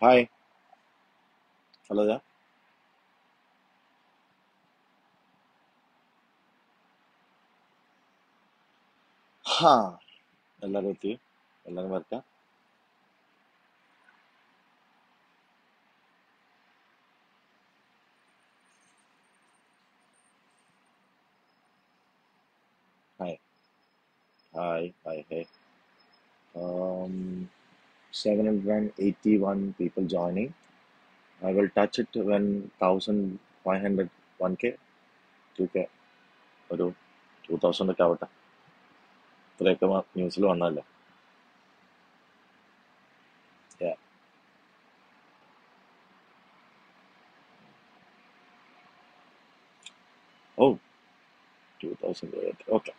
Hi. Hello there. ஹா எல்லாரும் எத்தி எல்லாரும் இருக்கா hi hi hi hey 781 people joining. I will touch it when 1500 1k 2k ഒരു ടൂ തൗസൻഡ് ഒക്കെ ആവട്ടെ ഇത്രയൊക്കെ ന്യൂസിൽ വന്നല്ലേ Yeah. Oh two thousand okay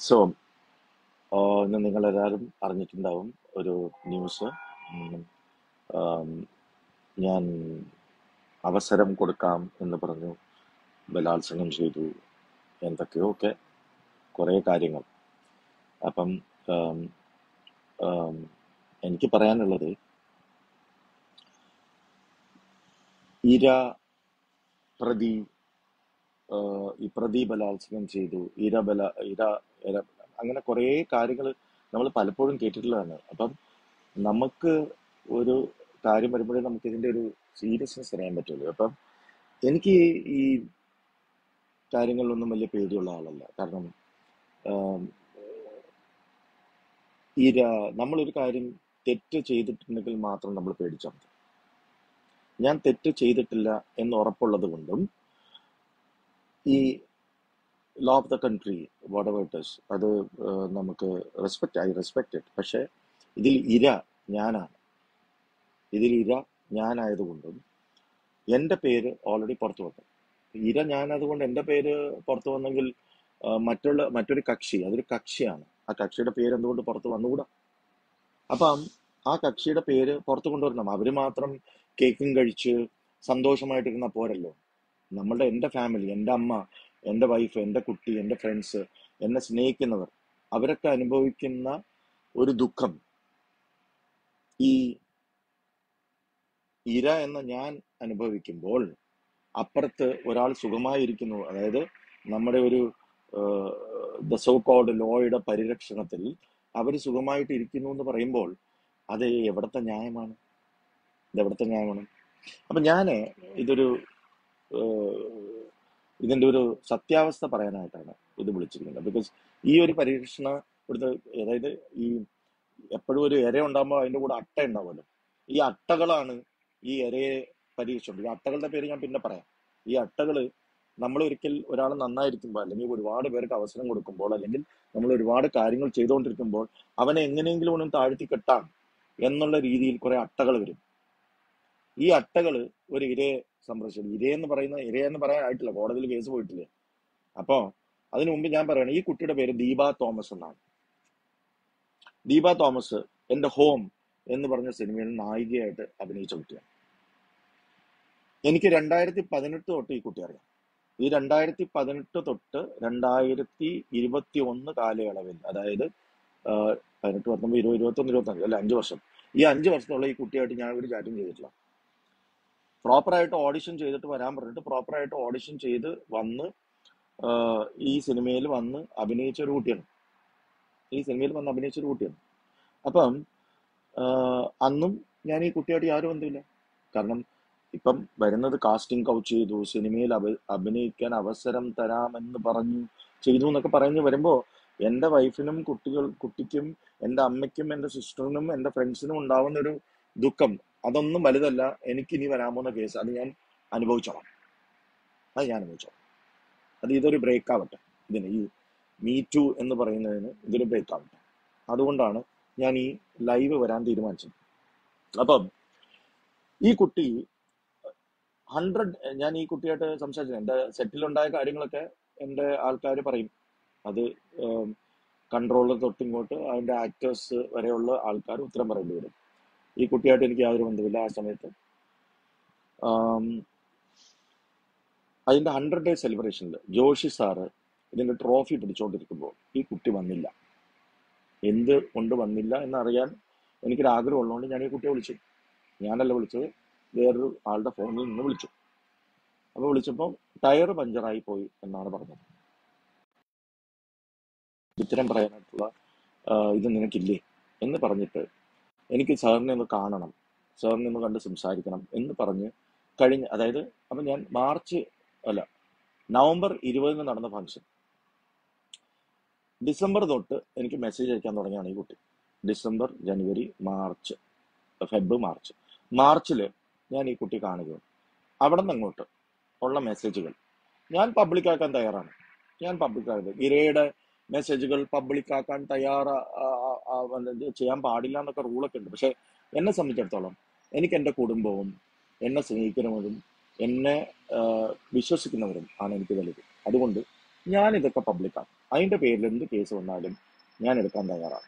so ഇന്ന് നിങ്ങളെല്ലാവരും അറിഞ്ഞിട്ടുണ്ടാവും ഒരു ന്യൂസ്. ഞാൻ അവസരം കൊടുക്കാം എന്ന് പറഞ്ഞു ബലാത്സംഗം ചെയ്തു എന്തൊക്കെയോ ഒക്കെ കുറേ കാര്യങ്ങൾ. അപ്പം എനിക്ക് പറയാനുള്ളത് ഇര പ്രതി ഈ പ്രതി ബലാത്സംഗം ചെയ്തു. ഇര ബല ഇര അങ്ങനെ കുറേ കാര്യങ്ങൾ നമ്മൾ പലപ്പോഴും കേട്ടിട്ടുള്ളതാണ്. അപ്പം നമുക്ക് ഒരു കാര്യം വരുമ്പോഴേ നമുക്ക് ഇതിന്റെ ഒരു സീരിയസ്നെസ് അറിയാൻ പറ്റുള്ളൂ. അപ്പം എനിക്ക് ഈ കാര്യങ്ങളിലൊന്നും വലിയ പേടിയുള്ള ആളല്ല. കാരണം ഈ നമ്മളൊരു കാര്യം തെറ്റ് ചെയ്തിട്ടുണ്ടെങ്കിൽ മാത്രം നമ്മൾ പേടിച്ചാൽ മതി. ഞാൻ തെറ്റ് ചെയ്തിട്ടില്ല എന്ന് ഉറപ്പുള്ളത് കൊണ്ടും ഈ law of the country whatever it is അത് നമുക്ക് റെസ്പെക്ട് ഐ റെസ്പെക്ട് ഇറ്റ് പക്ഷെ ഇതിൽ ഇര ഞാനാണ്. ഇതിൽ ഇര ഞാനായതുകൊണ്ടും എന്റെ പേര് ഓൾറെഡി പുറത്തു വന്നു. ഇര ഞാനതുകൊണ്ട് എന്റെ പേര് പുറത്തു വന്നെങ്കിൽ മറ്റുള്ള മറ്റൊരു കക്ഷി അതൊരു കക്ഷിയാണ്. ആ കക്ഷിയുടെ പേര് എന്തുകൊണ്ട് പുറത്ത് വന്നുകൂടാ? അപ്പം ആ കക്ഷിയുടെ പേര് പുറത്തു കൊണ്ടുവരണം. അവർ മാത്രം കേക്കും കഴിച്ച് സന്തോഷമായിട്ടിരുന്ന പോരല്ലോ. നമ്മളുടെ എന്റെ ഫാമിലി എന്റെ അമ്മ എന്റെ വൈഫ് എന്റെ കുട്ടി എന്റെ ഫ്രണ്ട്സ് എന്നെ സ്നേഹിക്കുന്നവർ അവരൊക്കെ അനുഭവിക്കുന്ന ഒരു ദുഃഖം. ഈ ഇര എന്ന ഞാൻ അനുഭവിക്കുമ്പോൾ അപ്പുറത്ത് ഒരാൾ സുഖമായിരിക്കുന്നു. അതായത് നമ്മുടെ ഒരു ദ സോ കോൾഡ് ലോയുടെ പരിരക്ഷണത്തിൽ അവർ സുഖമായിട്ട് ഇരിക്കുന്നു എന്ന് പറയുമ്പോൾ അത് എവിടത്തെ ന്യായമാണ്? ഇത് എവിടത്തെ ന്യായമാണ്? അപ്പൊ ഞാൻ ഇതൊരു ഏഹ്, ഇതിന്റെ ഒരു സത്യാവസ്ഥ പറയാനായിട്ടാണ് ഇത് വിളിച്ചിരിക്കുന്നത്. ബിക്കോസ് ഈ ഒരു പരീക്ഷണ ഇവിടുത്തെ അതായത് ഈ എപ്പോഴും ഒരു ഇര ഉണ്ടാകുമ്പോൾ അതിന്റെ കൂടെ അട്ട ഉണ്ടാവുമല്ലോ. ഈ അട്ടകളാണ് ഈ ഇരയെ പരീക്ഷിച്ചുണ്ട്. ഈ അട്ടകളുടെ പേര് ഞാൻ പിന്നെ പറയാം. ഈ അട്ടകൾ നമ്മൾ ഒരിക്കൽ ഒരാൾ നന്നായിരിക്കുമ്പോൾ അല്ലെങ്കിൽ ഒരുപാട് പേർക്ക് അവസരം കൊടുക്കുമ്പോൾ അല്ലെങ്കിൽ നമ്മൾ ഒരുപാട് കാര്യങ്ങൾ ചെയ്തുകൊണ്ടിരിക്കുമ്പോൾ അവനെ എങ്ങനെയെങ്കിലും ഒന്നും താഴ്ത്തി കെട്ടാം എന്നുള്ള രീതിയിൽ കുറെ അട്ടകൾ വരും. ഈ അട്ടകൾ ഒരു ഇരയെ സംരക്ഷിക്കും ഇരയെന്ന് പറയുന്ന ഇരയെന്ന് പറയാനായിട്ടില്ല. കോടതിയിൽ കേസ് പോയിട്ടില്ല. അപ്പോ അതിനു മുമ്പ് ഞാൻ പറയണം ഈ കുട്ടിയുടെ പേര് ദീപ തോമസ് എന്നാണ്. ദീപ തോമസ് എന്റെ ഹോം എന്ന് പറഞ്ഞ സിനിമയിൽ നായികയായിട്ട് അഭിനയിച്ച കുട്ടിയാണ്. എനിക്ക് രണ്ടായിരത്തി പതിനെട്ട് തൊട്ട് ഈ കുട്ടി അറിയാം. ഈ രണ്ടായിരത്തി പതിനെട്ട് തൊട്ട് രണ്ടായിരത്തി ഇരുപത്തി ഒന്ന് കാലയളവിൽ അതായത് പതിനെട്ട് പത്തൊമ്പത് ഇരുപത് ഇരുപത്തൊന്ന് ഇരുപത്തഞ്ച് അല്ല അഞ്ച് വർഷം. ഈ അഞ്ച് വർഷത്തോളം ഈ കുട്ടിയായിട്ട് ഞാൻ ഒരു ചാറ്റും ചെയ്തിട്ടില്ല. പ്രോപ്പറായിട്ട് ഓഡിഷൻ ചെയ്തിട്ട് വരാൻ പറഞ്ഞിട്ട് പ്രോപ്പറായിട്ട് ഓഡിഷൻ ചെയ്ത് വന്ന് ഈ സിനിമയിൽ വന്ന് അഭിനയിച്ച ഒരു കുട്ടിയാണ്. ഈ സിനിമയിൽ വന്ന് അഭിനയിച്ച ഒരു കുട്ടിയാണ്. അപ്പം അന്നും ഞാൻ ഈ കുട്ടിയായിട്ട് യാതൊരു ബന്ധമില്ല കാരണം ഇപ്പം വരുന്നത് കാസ്റ്റിംഗ് കൗച്ച് ചെയ്തു സിനിമയിൽ അഭി അഭിനയിക്കാൻ അവസരം തരാമെന്ന് പറഞ്ഞു ചെയ്തു എന്നൊക്കെ പറഞ്ഞു വരുമ്പോൾ എന്റെ വൈഫിനും കുട്ടികൾ കുട്ടിക്കും എന്റെ അമ്മയ്ക്കും എന്റെ സിസ്റ്ററിനും എന്റെ ഫ്രണ്ട്സിനും ഉണ്ടാവുന്ന ഒരു ദുഃഖം. അതൊന്നും വലുതല്ല. എനിക്ക് ഇനി വരാൻ പോകുന്ന കേസ് അത് ഞാൻ അനുഭവിച്ചോളാം. അത് ഞാൻ അനുഭവിച്ചോളാം. അത് ഇതൊരു ബ്രേക്ക് ആവട്ടെ. ഇതിന് ഈ മീ ടു എന്ന് പറയുന്നതിന് ഇതൊരു ബ്രേക്ക് ആവട്ടെ. അതുകൊണ്ടാണ് ഞാൻ ഈ ലൈവ് വരാൻ തീരുമാനിച്ചത്. അപ്പം ഈ കുട്ടി ഹൺഡ്രഡ് ഞാൻ ഈ കുട്ടിയായിട്ട് സംസാരിച്ചു എന്റെ സെറ്റിലുണ്ടായ കാര്യങ്ങളൊക്കെ എന്റെ ആൾക്കാർ പറയും. അത് കൺട്രോളർ തൊട്ടിങ്ങോട്ട് അതിന്റെ ആക്ടേഴ്സ് വരെയുള്ള ആൾക്കാർ ഉത്തരം പറയേണ്ടി വരും. ഈ കുട്ടിയായിട്ട് എനിക്ക് യാതൊരു ബന്ധമില്ല ആ സമയത്ത്. അതിന്റെ ഹൺഡ്രഡ് ഡേ സെലിബ്രേഷനിൽ ജോഷി സാറ് ഇതിന്റെ ട്രോഫി പിടിച്ചുകൊണ്ടിരിക്കുമ്പോൾ ഈ കുട്ടി വന്നില്ല. എന്ത് കൊണ്ട് വന്നില്ല എന്നറിയാൻ എനിക്കൊരു ആഗ്രഹം ഉള്ളതുകൊണ്ട് ഞാൻ ഈ കുട്ടിയെ വിളിച്ചു. ഞാനല്ല വിളിച്ചത് വേറൊരു ആളുടെ ഫോണിൽ നിന്ന് വിളിച്ചു. അപ്പോൾ വിളിച്ചപ്പോൾ ടയർ പഞ്ചറായി പോയി എന്നാണ് പറഞ്ഞത്. ഇത്തരം പറയാനായിട്ടുള്ള ഇത് നിനക്കില്ലേ എന്ന് പറഞ്ഞിട്ട് എനിക്ക് സാറിനെ ഒന്ന് കാണണം. സാറിനെ ഒന്ന് കണ്ട് സംസാരിക്കണം എന്ന് പറഞ്ഞ് കഴിഞ്ഞ അതായത് അപ്പം ഞാൻ മാർച്ച് അല്ല നവംബർ ഇരുപതിന് നടന്ന ഫംഗ്ഷൻ. ഡിസംബർ തൊട്ട് എനിക്ക് മെസ്സേജ് അയക്കാൻ തുടങ്ങിയാണ് ഈ കുട്ടി. ഡിസംബർ ജനുവരി മാർച്ച് ഫെബ് മാർച്ച്. മാർച്ചിൽ ഞാൻ ഈ കുട്ടി കാണുകയും അവിടെ നിന്ന് അങ്ങോട്ട് ഉള്ള മെസ്സേജുകൾ. ഞാൻ പബ്ലിക്കാക്കാൻ തയ്യാറാണ്. ഞാൻ പബ്ലിക്കാക്കുന്നത് ഇരയുടെ മെസ്സേജുകൾ പബ്ലിക്കാക്കാൻ തയ്യാറ ചെയ്യാൻ പാടില്ല എന്നൊക്കെ റൂളൊക്കെ ഉണ്ട്. പക്ഷെ എന്നെ സംബന്ധിച്ചിടത്തോളം എനിക്ക് എന്റെ കുടുംബവും എന്നെ സ്നേഹിക്കുന്നവരും എന്നെ വിശ്വസിക്കുന്നവരും ആണ് എനിക്ക് വലുത്. അതുകൊണ്ട് ഞാൻ ഇതൊക്കെ പബ്ലിക്കാണ് അതിന്റെ പേരിൽ എന്ത് കേസ് വന്നാലും ഞാൻ എടുക്കാൻ തയ്യാറാണ്.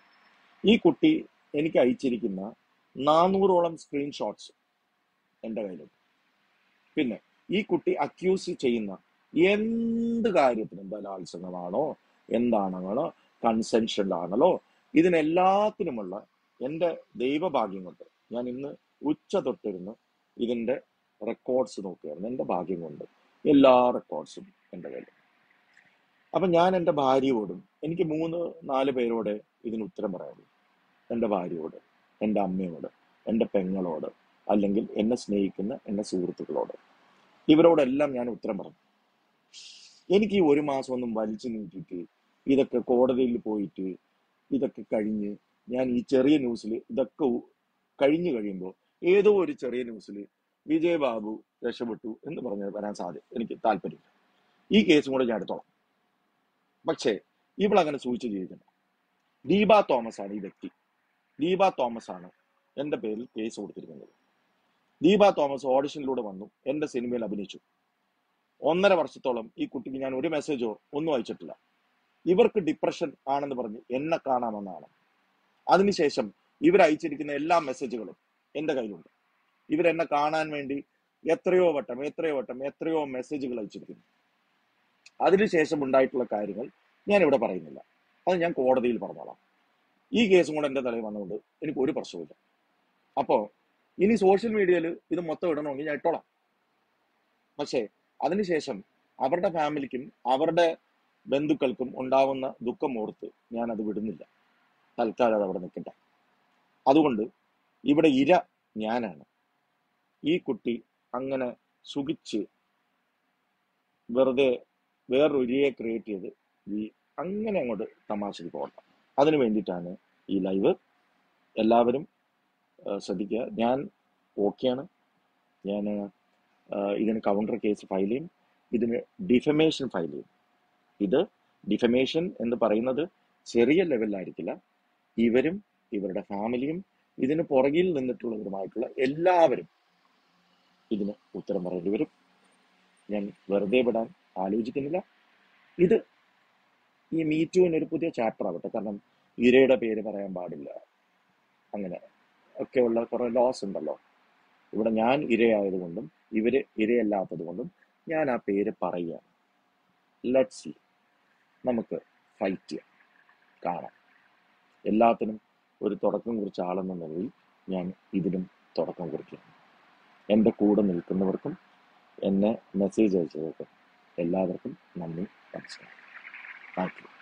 ഈ കുട്ടി എനിക്ക് അയച്ചിരിക്കുന്ന നാനൂറോളം സ്ക്രീൻഷോട്ട്സ് എന്റെ കയ്യിലുണ്ട്. പിന്നെ ഈ കുട്ടി അക്യൂസ് ചെയ്യുന്ന എന്ത് കാര്യത്തിനും ബലാത്സംഗമാണോ എന്താണെന്നോ കൺസെൻഷനിലാണല്ലോ ഇതിനെല്ലാത്തിനുമുള്ള എന്റെ ദൈവഭാഗ്യം കൊണ്ട് ഞാൻ ഇന്ന് ഉച്ച തൊട്ടിരുന്ന് ഇതിന്റെ റെക്കോർഡ്സ് നോക്കുകയായിരുന്നു എന്റെ ഭാഗ്യം കൊണ്ട് എല്ലാ റെക്കോർഡ്സും എന്റെ കയ്യിൽ അപ്പൊ ഞാൻ എന്റെ ഭാര്യയോടും എനിക്ക് മൂന്ന് നാല് പേരോടെ ഇതിന് ഉത്തരം പറയാനുള്ളൂ. എന്റെ ഭാര്യയോട് എന്റെ അമ്മയോട് എന്റെ പെങ്ങളോട് അല്ലെങ്കിൽ എന്നെ സ്നേഹിക്കുന്ന എന്റെ സുഹൃത്തുക്കളോട്. ഇവരോടെല്ലാം ഞാൻ ഉത്തരം പറഞ്ഞു. എനിക്ക് ഈ ഒരു മാസം ഒന്നും വലിച്ചു നീട്ടിയിട്ട് ഇതൊക്കെ കോടതിയിൽ പോയിട്ട് ഇതൊക്കെ കഴിഞ്ഞ് ഞാൻ ഈ ചെറിയ ന്യൂസിൽ ഇതൊക്കെ കഴിഞ്ഞു കഴിയുമ്പോൾ ഏതോ ഒരു ചെറിയ ന്യൂസിൽ വിജയ് ബാബു രക്ഷപ്പെട്ടു എന്ന് പറഞ്ഞ് വരാൻ സാധ്യത എനിക്ക് താല്പര്യമില്ല. ഈ കേസും കൂടെ ഞാൻ എടുത്തോളാം. പക്ഷേ ഇവളങ്ങനെ സൂചിച്ച് ജീവിക്കണം ദീപ തോമസ് ആണ് ഈ വ്യക്തി. ദീപ തോമസ് ആണ് എന്റെ പേരിൽ കേസ് കൊടുത്തിരിക്കുന്നത്. ദീപ തോമസ് ഓഡിഷനിലൂടെ വന്നു എന്റെ സിനിമയിൽ അഭിനയിച്ചു. ഒന്നര വർഷത്തോളം ഈ കുട്ടിക്ക് ഞാൻ ഒരു മെസ്സേജോ ഒന്നും അയച്ചിട്ടില്ല. ഇവർക്ക് ഡിപ്രഷൻ ആണെന്ന് പറഞ്ഞ് എന്നെ കാണാമെന്നാണ്. അതിനുശേഷം ഇവർ അയച്ചിരിക്കുന്ന എല്ലാ മെസ്സേജുകളും എന്റെ കയ്യിലുണ്ട്. ഇവരെന്നെ കാണാൻ വേണ്ടി എത്രയോ വട്ടം എത്രയോ വട്ടം എത്രയോ മെസ്സേജുകൾ അയച്ചിരിക്കുന്നു. അതിനുശേഷം ഉണ്ടായിട്ടുള്ള കാര്യങ്ങൾ ഞാൻ ഇവിടെ പറയുന്നില്ല. അത് ഞാൻ കോടതിയിൽ പറഞ്ഞോളാം. ഈ കേസും കൂടെ എന്റെ തലയിൽ വന്നുകൊണ്ട് എനിക്ക് ഒരു പ്രശ്നമില്ല അപ്പോൾ ഇനി സോഷ്യൽ മീഡിയയിൽ ഇത് മൊത്തം ഇടണമെങ്കിൽ ഞാൻ ഇട്ടോളാം. പക്ഷേ അതിനുശേഷം അവരുടെ ഫാമിലിക്കും അവരുടെ ബന്ധുക്കൾക്കും ഉണ്ടാവുന്ന ദുഃഖം ഓർത്ത് ഞാൻ അത് വിടുന്നില്ല. തൽക്കാലം അത് അവിടെ നിൽക്കട്ടെ. അതുകൊണ്ട് ഇവിടെ ഇര ഞാനാണ്. ഈ കുട്ടി അങ്ങനെ സുഖിച്ച് വെറുതെ വേറൊരു ഇരയെ ക്രിയേറ്റ് ചെയ്ത് ഈ അങ്ങനെ അങ്ങോട്ട് തമാശക്ക് പോകണ്ട. അതിനു വേണ്ടിയിട്ടാണ് ഈ ലൈവ് എല്ലാവരും ശ്രദ്ധിക്കുക. ഞാൻ ഓക്കെയാണ് ഞാൻ ഇതിന് കൗണ്ടർ കേസ് ഫയൽ ചെയ്യും. ഇതിന് ഡിഫമേഷൻ ഫയൽ ചെയ്യും. ഇത് ഡിഫമേഷൻ എന്ന് പറയുന്നത് ചെറിയ ലെവലിലായിരിക്കില്ല ഇവരും ഇവരുടെ ഫാമിലിയും ഇതിന് പുറകിൽ നിന്നിട്ടുള്ളവരുമായിട്ടുള്ള എല്ലാവരും ഇതിന് ഉത്തരം പറയേണ്ടി വരും. ഞാൻ വെറുതെ വിടാൻ ആലോചിക്കുന്നില്ല. ഇത് ഈ മീറ്റുവിന് ഒരു പുതിയ ചാപ്റ്റർ ആവട്ടെ. കാരണം ഇരയുടെ പേര് പറയാൻ പാടില്ല. അങ്ങനെ ഒക്കെയുള്ള കുറേ ലോസ് ഉണ്ടല്ലോ. ഇവിടെ ഞാൻ ഇരയായതുകൊണ്ടും ഇവർ ഇരയല്ലാത്തത് കൊണ്ടും ഞാൻ ആ പേര് പറയുകയാണ്. ലെറ്റ് സി നമുക്ക് ഫൈറ്റ് ചെയ്യാം. കാണാം. എല്ലാത്തിനും ഒരു തുടക്കം കുറിച്ച ആളെന്ന നിലയിൽ ഞാൻ ഇതിനും തുടക്കം കുറിക്കുകയാണ്. എന്റെ കൂടെ നിൽക്കുന്നവർക്കും എന്നെ മെസ്സേജ് അയച്ചവർക്കും എല്ലാവർക്കും നന്ദി നമസ്കാരം. Thank you